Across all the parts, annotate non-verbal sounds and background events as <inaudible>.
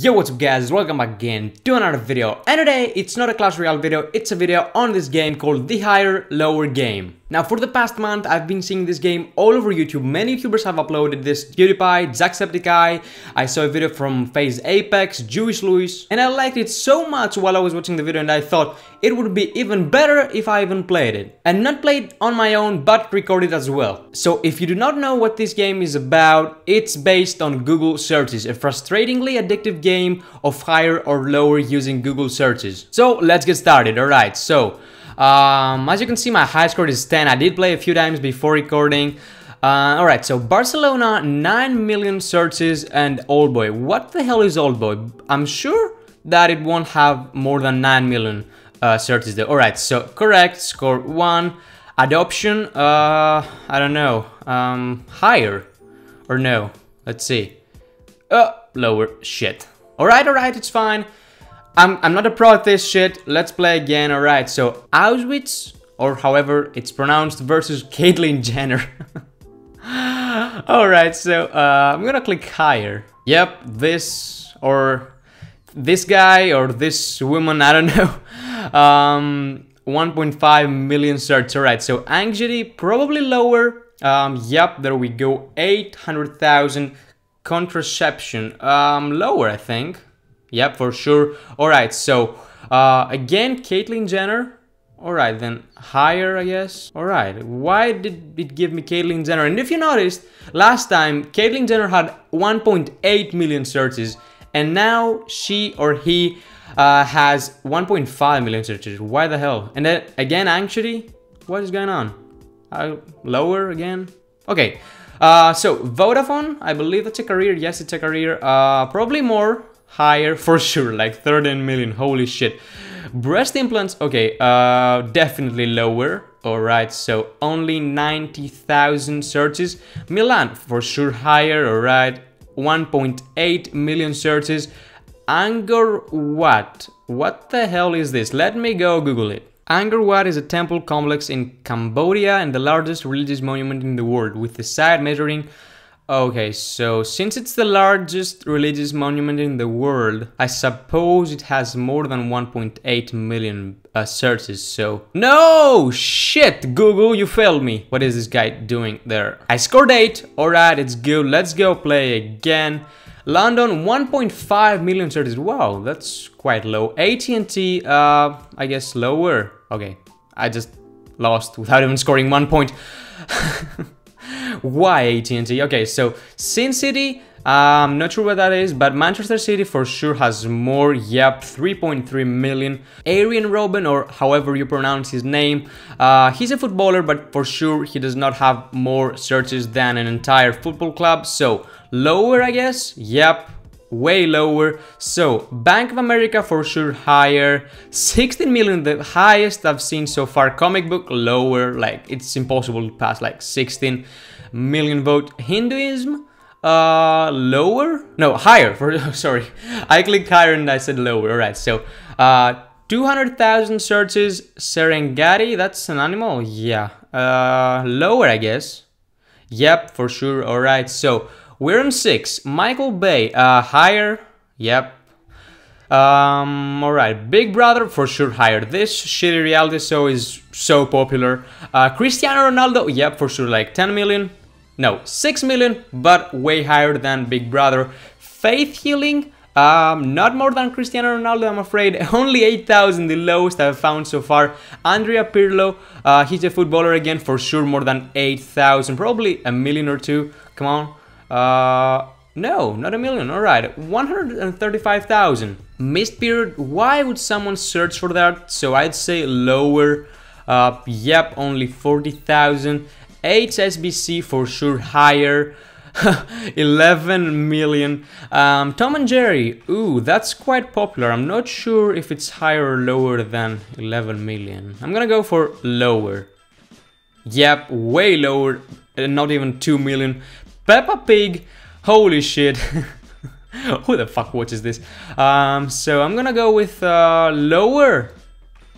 Yo what's up guys, welcome again to another video and today it's not a Clash Royale video, it's a video on this game called The Higher Lower Game. Now for the past month I've been seeing this game all over YouTube, many YouTubers have uploaded this, PewDiePie, Jacksepticeye, I saw a video from FaZe Apex, Jewish Louis and I liked it so much while I was watching the video and I thought it would be even better if I even played it. And not played on my own but recorded as well. So if you do not know what this game is about, it's based on Google searches, a frustratingly addictive game game of higher or lower using Google searches. So let's get started. Alright, so um, as you can see my high score is 10. I did play a few times before recording. Uh, Alright, so Barcelona, 9 million searches and Old Boy. What the hell is Old Boy? I'm sure that it won't have more than 9 million uh, searches. Alright, so correct, score 1. Adoption, uh, I don't know, um, higher or no? Let's see. Uh, lower, shit. Alright, alright, it's fine. I'm, I'm not a pro at this shit. Let's play again, alright. So, Auschwitz, or however it's pronounced, versus Caitlyn Jenner. <laughs> alright, so uh, I'm gonna click higher. Yep, this, or this guy, or this woman, I don't <laughs> know. Um, 1.5 million search. Alright, so anxiety probably lower. Um, yep, there we go. 800,000 Contraception, um, lower, I think. Yep, for sure. Alright, so, uh, again, Caitlyn Jenner. Alright, then higher, I guess. Alright, why did it give me Caitlyn Jenner? And if you noticed, last time, Caitlyn Jenner had 1.8 million searches, and now she or he uh, has 1.5 million searches. Why the hell? And then, again, anxiety? What is going on? Uh, lower again? Okay, uh, so Vodafone, I believe that's a career. Yes, it's a career. Uh, probably more higher <laughs> for sure, like 13 million. Holy shit. Breast implants, okay, uh, definitely lower. Alright, so only 90,000 searches. Milan, for sure higher, alright. 1.8 million searches. Angkor what? What the hell is this? Let me go Google it. Angkor Wat is a temple complex in Cambodia and the largest religious monument in the world, with the site measuring Okay, so since it's the largest religious monument in the world, I suppose it has more than 1.8 million uh, searches, so... No! Shit! Google, you failed me! What is this guy doing there? I scored 8, alright, it's good, let's go play again. London, 1.5 million searches, wow, that's quite low. AT&T, uh, I guess lower. Okay, I just lost without even scoring one point. <laughs> Why AT&T? Okay, so Sin City, I'm um, not sure what that is, but Manchester City for sure has more. Yep, 3.3 million. Arjen Robben, or however you pronounce his name, uh, he's a footballer, but for sure he does not have more searches than an entire football club. So lower, I guess. Yep, way lower. So Bank of America for sure higher. 16 million, the highest I've seen so far. Comic book lower, like it's impossible to pass like 16 million vote. Hinduism uh lower no higher for <laughs> sorry i clicked higher and i said lower all right so uh 200,000 searches serengeti that's an animal yeah uh lower i guess yep for sure all right so we're on six. Michael Bay, uh, higher. Yep. Um, alright, Big Brother for sure higher. This shitty reality show is so popular. Uh, Cristiano Ronaldo, yep, for sure, like 10 million. No, 6 million, but way higher than Big Brother. Faith Healing, um, not more than Cristiano Ronaldo, I'm afraid. <laughs> Only 8,000, the lowest I've found so far. Andrea Pirlo, uh, he's a footballer again, for sure more than 8,000, probably a million or two. Come on. Uh, no, not a million. All right, 135,000. Missed period. Why would someone search for that? So I'd say lower. Uh, yep, only 40,000. HSBC for sure higher. <laughs> 11 million. Um, Tom and Jerry. Ooh, that's quite popular. I'm not sure if it's higher or lower than 11 million. I'm gonna go for lower. Yep, way lower. Not even 2 million. Peppa Pig. Holy shit. <laughs> Who the fuck watches this? Um, so I'm gonna go with uh, lower.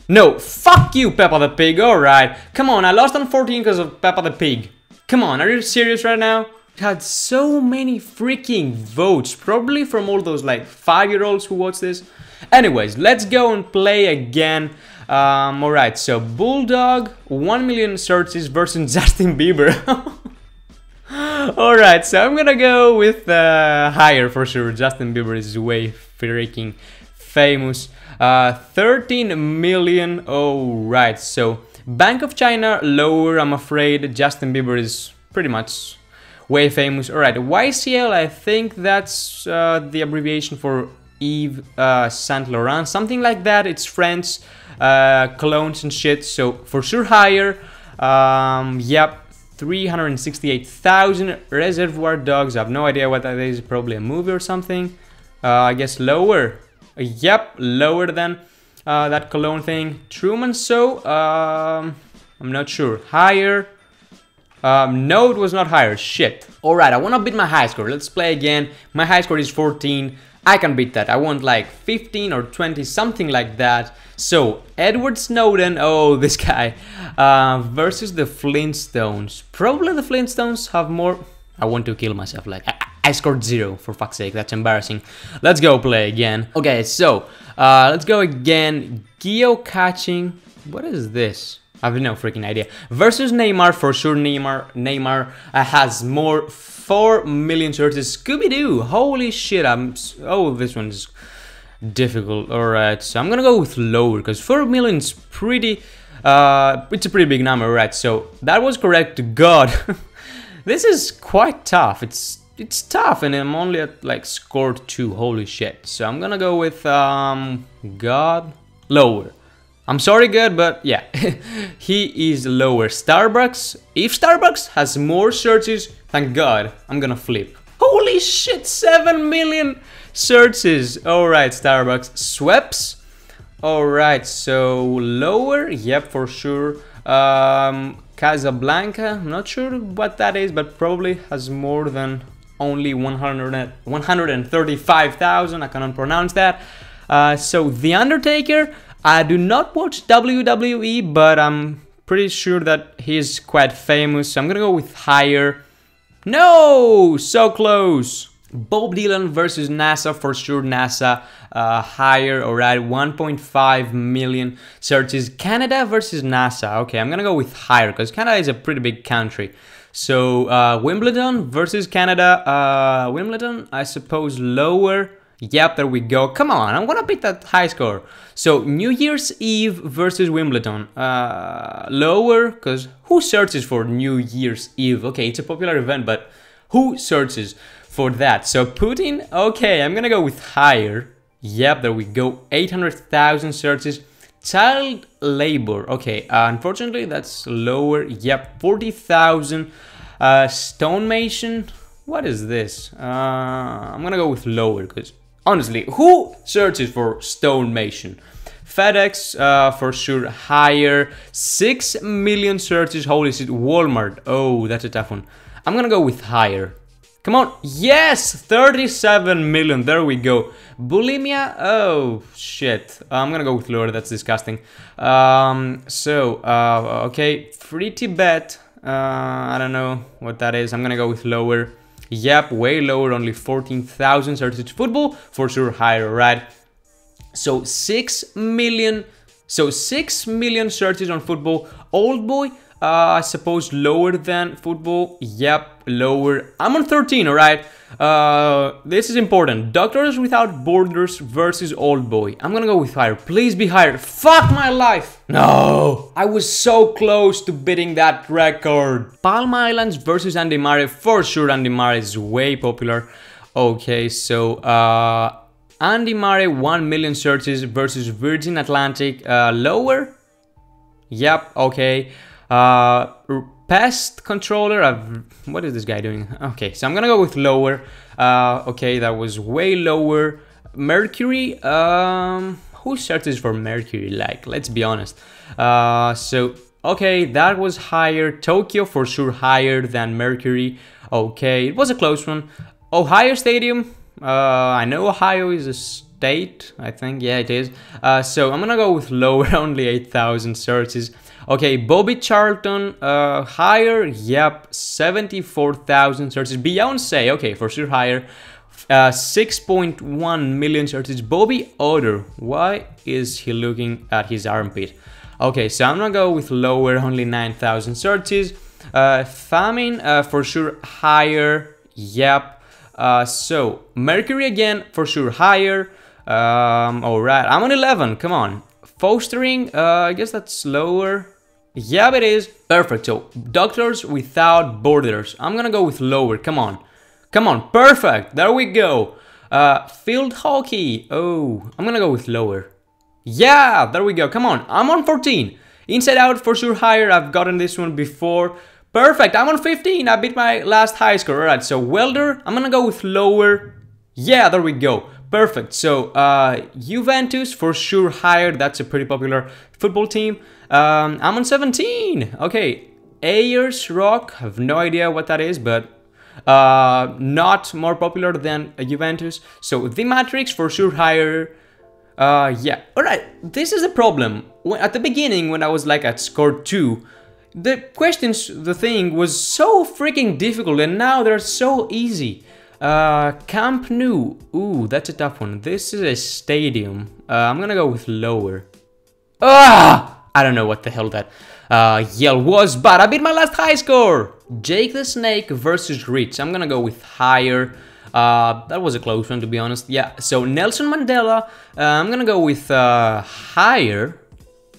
No, fuck you, Peppa the Pig. Alright. Come on, I lost on 14 because of Peppa the Pig. Come on, are you serious right now? Had so many freaking votes, probably from all those like five-year-olds who watch this. Anyways, let's go and play again. Um, alright, so Bulldog, 1 million searches versus <laughs> Justin Bieber. <laughs> <gasps> Alright, so I'm gonna go with uh, higher for sure. Justin Bieber is way freaking famous. Uh, 13 million. Alright, so Bank of China lower, I'm afraid. Justin Bieber is pretty much way famous. Alright, YSL, I think that's uh, the abbreviation for Yves uh, Saint Laurent, something like that. It's French, uh, colognes and shit, so for sure higher. Um, yep, 368,000 Reservoir Dogs. I have no idea what that is. Probably a movie or something. Uh, I guess lower. Uh, yep, lower than uh, that cologne thing. Truman Show. Um, I'm not sure. Higher. Um, no, it was not higher. Shit. Alright, I want to beat my high score. Let's play again. My high score is 14. I can beat that. I want like 15 or 20, something like that. So, Edward Snowden, oh, <laughs> this guy, uh, versus the Flintstones. Probably the Flintstones have more... I want to kill myself, like, I, I scored zero, for fuck's sake, that's embarrassing. Let's go play again. Okay, so, uh, let's go again. Geocaching, what is this? I have no freaking idea. Versus Neymar, for sure Neymar, Neymar uh, has more 4 million searches. Scooby-Doo, holy shit, I'm... Oh, this one's difficult. Alright, so I'm gonna go with lower, because 4 million is pretty... Uh, it's a pretty big number, right? So, that was correct, God. <laughs> this is quite tough. It's it's tough, and I'm only at, like, score 2, holy shit. So I'm gonna go with, um, God, lower. I'm sorry, good, but yeah, <laughs> he is lower. Starbucks, if Starbucks has more searches, thank God, I'm gonna flip. Holy shit, 7 million searches. Alright, Starbucks. Sweps. Alright, so lower, yep, for sure. Um, Casablanca, not sure what that is, but probably has more than only 100, 135,000, I cannot pronounce that. Uh, so The Undertaker, I do not watch WWE, but I'm pretty sure that he's quite famous. So I'm gonna go with higher. No, so close. Bob Dylan versus NASA for sure. NASA uh, higher, alright, 1.5 million searches. Canada versus NASA. Okay, I'm gonna go with higher because Canada is a pretty big country. So uh, Wimbledon versus Canada. Uh, Wimbledon, I suppose lower. Yep, there we go. Come on, I'm gonna beat that high score. So New Year's Eve versus Wimbledon. Uh, lower, because who searches for New Year's Eve? Okay, it's a popular event, but who searches for that? So Putin, okay, I'm gonna go with higher. Yep, there we go. 800,000 searches. Child labor. Okay, uh, unfortunately that's lower. Yep, 40,000. Uh, stonemason. What is this? Uh, I'm gonna go with lower because honestly, who searches for stonemason? FedEx, uh, for sure, higher. 6 million searches. Holy shit, Walmart. Oh, that's a tough one. I'm gonna go with higher. Come on. Yes! 37 million. There we go. Bulimia. Oh, shit. I'm gonna go with lower. That's disgusting. Um, so, uh, okay. Free Tibet. Uh, I don't know what that is. I'm gonna go with lower. Yep, way lower, only 14,000 searches. Football, for sure, higher, right? So 6 million, so 6 million searches on football. Old boy, uh, I suppose lower than football. Yep, lower. I'm on 13, alright? Uh, this is important. Doctors Without Borders versus Old Boy. I'm gonna go with higher. Please be higher. Fuck my life! No! I was so close to beating that record. Palm Islands versus Andy Murray. For sure, Andy Murray is way popular. Okay, so, uh, Andy Murray 1 million searches versus Virgin Atlantic. Uh, lower? Yep, okay. Uh, pest controller, I've, what is this guy doing? Okay, so I'm gonna go with lower. Uh, okay, that was way lower. Mercury, um, who searches for Mercury? Like, let's be honest. Uh, so, okay, that was higher. Tokyo for sure higher than Mercury. Okay, it was a close one. Ohio Stadium, uh, I know Ohio is a state, I think, yeah it is. Uh, so I'm gonna go with lower, <laughs> only 8,000 searches. Okay, Bobby Charlton, uh, higher, yep, 74,000 searches. Beyonce, okay, for sure higher. Uh, 6.1 million searches. Bobby Otter, why is he looking at his armpit? Okay, so I'm gonna go with lower, only 9,000 searches. Uh, famine, uh, for sure higher, yep. Uh, so, Mercury again, for sure higher. Um, alright, I'm on 11, come on. Fostering, uh, I guess that's lower. Yeah, it is. Perfect. So, Doctors Without Borders. I'm gonna go with lower. Come on. Come on. Perfect. There we go. Uh, field hockey. Oh, I'm gonna go with lower. Yeah, there we go. Come on. I'm on 14. Inside Out for sure higher. I've gotten this one before. Perfect. I'm on 15. I beat my last high score. Alright, so Welder. I'm gonna go with lower. Yeah, there we go. Perfect. So uh, Juventus for sure higher. That's a pretty popular football team. Um, I'm on 17. Okay. Ayers Rock. Have no idea what that is, but uh, not more popular than Juventus. So The Matrix for sure higher. Uh, yeah. All right. This is the problem. When, at the beginning, when I was like at score two, the questions, the thing was so freaking difficult, and now they're so easy. Uh, Camp Nou. Ooh, that's a tough one. This is a stadium. Uh, I'm gonna go with lower. Ah! I don't know what the hell that uh, yell was, but I beat my last high score! Jake the Snake versus Rich. I'm gonna go with higher. Uh, that was a close one, to be honest. Yeah, so Nelson Mandela. Uh, I'm gonna go with uh, higher.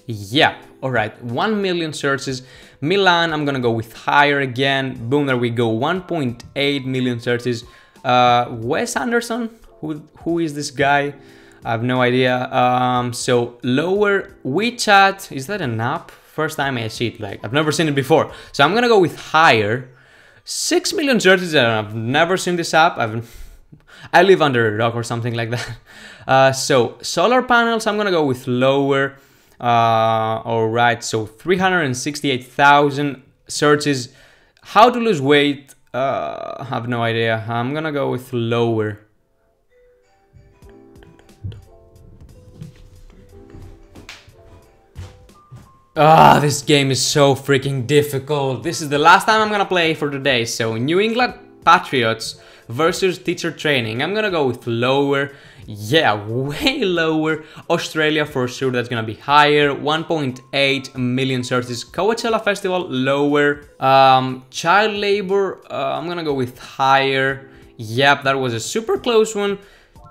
Yeah, alright. 1 million searches. Milan, I'm gonna go with higher again. Boom, there we go. 1.8 million searches. Uh, Wes Anderson, who who is this guy? I have no idea. Um, so lower WeChat, is that an app? First time I see it, like I've never seen it before. So I'm gonna go with higher. Six million searches, and I've never seen this app. I've I live under a rock or something like that. <laughs> Uh, so solar panels, I'm gonna go with lower. Uh, all right, so 368,000 searches. How to lose weight uh, have no idea. I'm gonna go with lower. Ah, this game is so freaking difficult. This is the last time I'm gonna play for today. So, New England Patriots versus teacher training. I'm gonna go with lower. Yeah, <laughs> way lower. Australia for sure, that's gonna be higher. 1.8 million searches. Coachella Festival, lower. Um, child labor, uh, I'm gonna go with higher. Yep, that was a super close one.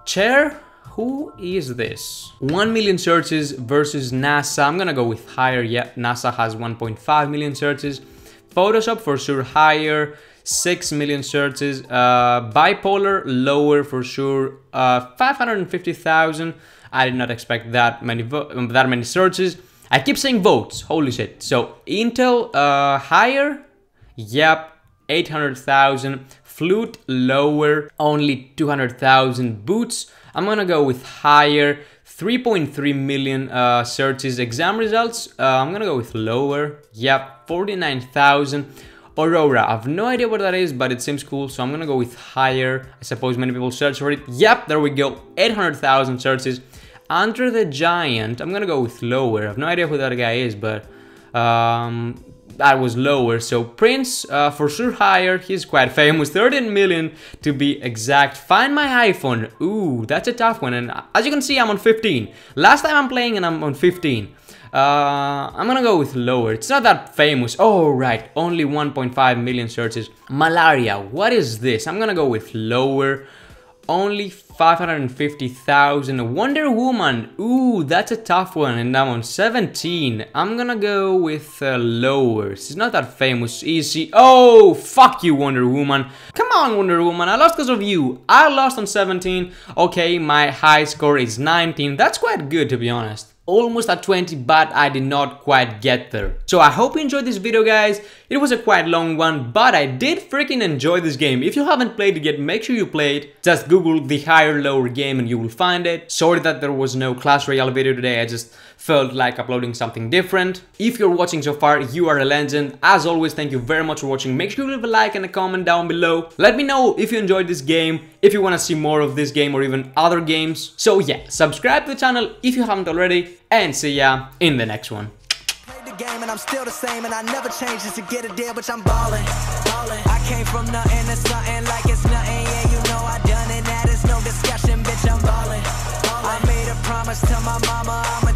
Cher, who is this? 1 million searches versus NASA. I'm gonna go with higher. Yep, NASA has 1.5 million searches. Photoshop for sure higher. 6 million searches. Uh, bipolar, lower for sure. Uh, 550,000. I did not expect that many that many searches. I keep saying votes. Holy shit. So Intel uh, higher. Yep. 800,000. Flute lower. Only 200,000 boots. I'm gonna go with higher. 3.3 million uh, searches. Exam results. Uh, I'm gonna go with lower. Yep. 49,000. Aurora. I have no idea what that is, but it seems cool, so I'm gonna go with higher. I suppose many people search for it. Yep, there we go. 800,000 searches. Andre the Giant, I'm gonna go with lower. I have no idea who that guy is, but um, that was lower. So Prince, uh, for sure higher. He's quite famous. 13 million to be exact. Find my iPhone. Ooh, that's a tough one. And as you can see, I'm on 15. Last time I'm playing and I'm on 15. Uh, I'm gonna go with lower. It's not that famous. Oh, right. Only 1.5 million searches. Malaria. What is this? I'm gonna go with lower. Only 550,000. Wonder Woman. Ooh, that's a tough one. And I'm on 17. I'm gonna go with uh, lower. It's not that famous. Easy. Oh, fuck you, Wonder Woman. Come on, Wonder Woman. I lost because of you. I lost on 17. Okay, my high score is 19. That's quite good, to be honest almost at 20 but I did not quite get there. So I hope you enjoyed this video guys. It was a quite long one but I did freaking enjoy this game. If you haven't played it yet make sure you play it. Just google the higher lower game and you will find it. Sorry that there was no Clash Royale video today I just felt like uploading something different. If you're watching so far, you are a legend. As always, thank you very much for watching. Make sure you leave a like and a comment down below. Let me know if you enjoyed this game, if you want to see more of this game or even other games. So yeah, subscribe to the channel if you haven't already, and see ya in the next one. game and I'm still the same and I never changed just to get a deal, but I'm ballin', ballin'. I came from nothing to something like it's nothing, yeah, you know I done it, that is no discussion, bitch, I'm ballin', ballin'. I made a promise to my mama, I'ma